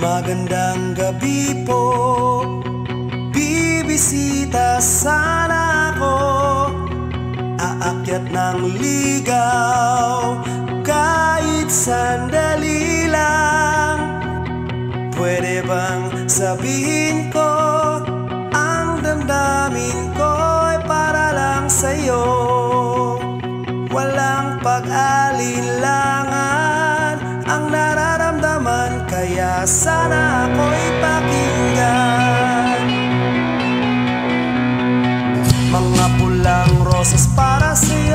Magandang gabi po. Bibisita sana ako. Aakyat ng ligaw Kahit sandali lang. Pwede bang sabihin ko Ang damdamin ko ay para lang sa'yo? Walang pag-alinlangan ka sana ako'y pakinggan. Mga pulang rosas para sa'yo.